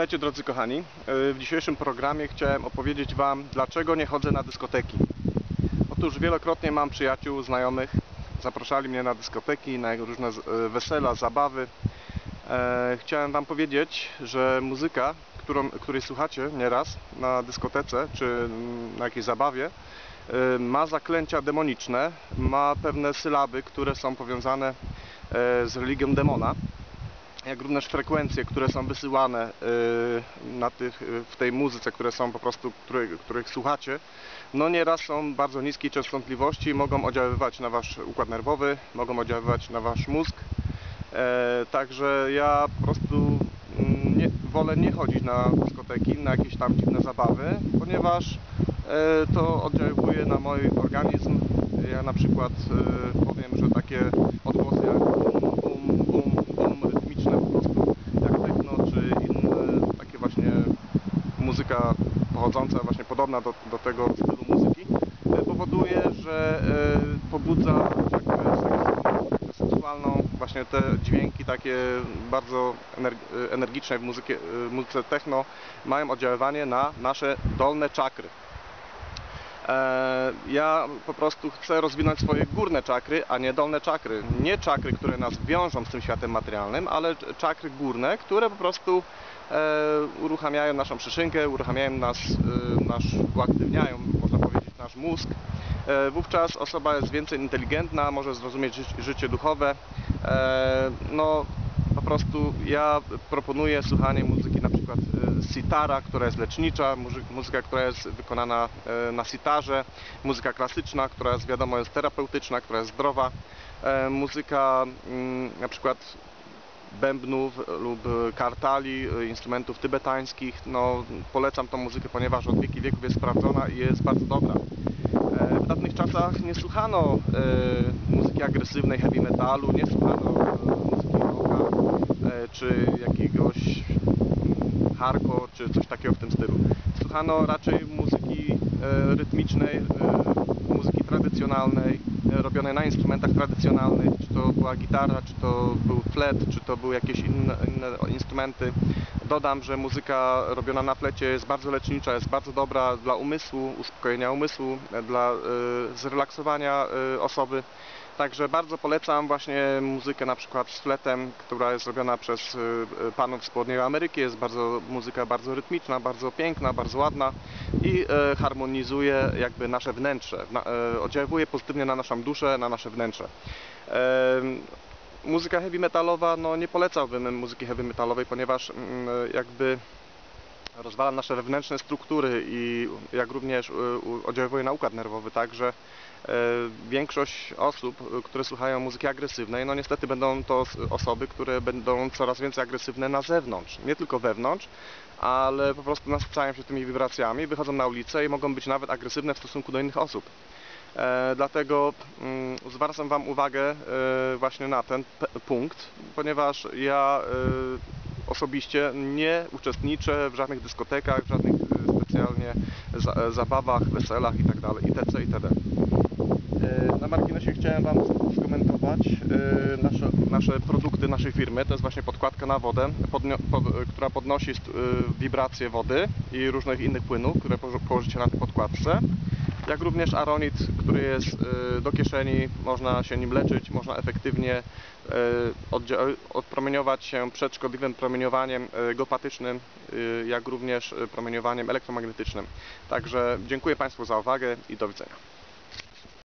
Witajcie drodzy kochani. E, W dzisiejszym programie chciałem opowiedzieć Wam, dlaczego nie chodzę na dyskoteki. Otóż wielokrotnie mam przyjaciół, znajomych, zapraszali mnie na dyskoteki, na różne e, wesela, zabawy. E, Chciałem Wam powiedzieć, że muzyka, którą, której słuchacie nieraz na dyskotece czy na jakiejś zabawie, ma zaklęcia demoniczne, ma pewne sylaby, które są powiązane z religią demona jak również frekwencje, które są wysyłane y, na tych, y, w tej muzyce, które są po prostu, których, których słuchacie, no nieraz są bardzo niskiej częstotliwości i mogą oddziaływać na wasz układ nerwowy, mogą oddziaływać na wasz mózg. E, także ja po prostu mm, nie, wolę nie chodzić na dyskoteki, na jakieś tam dziwne zabawy, ponieważ e, to oddziałuje na mój organizm. Ja na przykład e, powiem, że takie odgłosy jak bum, bum, bum, bum, rytmiczne po prostu, jak techno, czy inne takie właśnie muzyka pochodząca właśnie podobna do, do tego stylu muzyki, e, powoduje, że e, pobudza seksualną, właśnie te dźwięki takie bardzo ener- energiczne w muzyce techno mają oddziaływanie na nasze dolne czakry. E, Ja po prostu chcę rozwinąć swoje górne czakry, a nie dolne czakry. Nie czakry, które nas wiążą z tym światem materialnym, ale cz- czakry górne, które po prostu e, uruchamiają naszą przyszynkę, uruchamiają nas, e, nasz, uaktywniają, można powiedzieć, nasz mózg. Wówczas osoba jest więcej inteligentna, może zrozumieć ży- życie duchowe. No, po prostu ja proponuję słuchanie muzyki na przykład e, sitara, która jest lecznicza, muzy- muzyka, która jest wykonana e, na sitarze, muzyka klasyczna, która jest wiadomo jest terapeutyczna, która jest zdrowa, e, muzyka mm, na przykład bębnów lub kartali, instrumentów tybetańskich. No, polecam tą muzykę, ponieważ od wieki wieków jest sprawdzona i jest bardzo dobra. W dawnych czasach nie słuchano muzyki agresywnej, heavy metalu, nie słuchano muzyki rocka czy hardcore czy coś takiego w tym stylu. Słuchano raczej muzyki e, rytmicznej, e, muzyki tradycjonalnej, e, robionej na instrumentach tradycjonalnych, czy to była gitara, czy to był flet, czy to były jakieś inne, inne instrumenty. Dodam, że muzyka robiona na flecie jest bardzo lecznicza, jest bardzo dobra dla umysłu, uspokojenia umysłu, e, dla e, zrelaksowania e, osoby. Także bardzo polecam właśnie muzykę na przykład z fletem, która jest robiona przez y, y, panów z południowej Ameryki. Jest bardzo muzyka bardzo rytmiczna, bardzo piękna, bardzo ładna i e, harmonizuje jakby nasze wnętrze. Oddziałuje pozytywnie na naszą duszę, na nasze wnętrze. Muzyka heavy metalowa, no nie polecałbym muzyki heavy metalowej, ponieważ mm, jakby rozwala nasze wewnętrzne struktury i jak również y, oddziałuje na układ nerwowy, także e, większość osób, które słuchają muzyki agresywnej, no niestety będą to osoby, które będą coraz więcej agresywne na zewnątrz, nie tylko wewnątrz, ale po prostu nasycają się tymi wibracjami, wychodzą na ulicę i mogą być nawet agresywne w stosunku do innych osób. E, dlatego mm, zwracam Wam uwagę e, właśnie na ten punkt, ponieważ ja osobiście nie uczestniczę w żadnych dyskotekach, w żadnych e, specjalnie za, e, zabawach, weselach itd. itc. itd. E, Na marginesie chciałem Wam skomentować e, nasze, nasze produkty naszej firmy. To jest właśnie podkładka na wodę, podnio, pod, która podnosi wibracje wody i różnych innych płynów, które poło- położycie na tej podkładce. Jak również aronit, który jest e, do kieszeni, można się nim leczyć, można efektywnie oddzia- odpromieniować się przed szkodliwym promieniowaniem e, gopatycznym, jak również promieniowaniem elektromagnetycznym. Także dziękuję Państwu za uwagę i do widzenia.